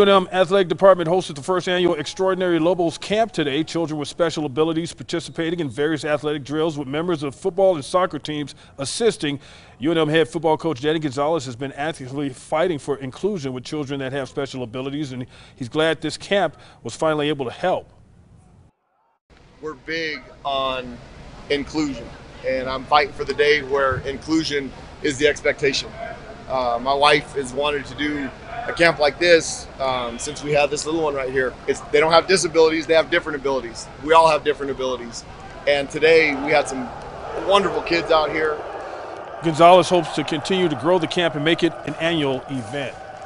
UNM Athletic Department hosted the first annual Extraordinary Lobos Camp today. Children with special abilities participating in various athletic drills with members of football and soccer teams assisting. UNM head football coach Danny Gonzales has been actively fighting for inclusion with children that have special abilities, and he's glad this camp was finally able to help. We're big on inclusion, and I'm fighting for the day where inclusion is the expectation. Uh, my wife has wanted to do a camp like this, um, since we have this little one right here, it's, they don't have disabilities, they have different abilities. We all have different abilities. And today we had some wonderful kids out here. Gonzales hopes to continue to grow the camp and make it an annual event.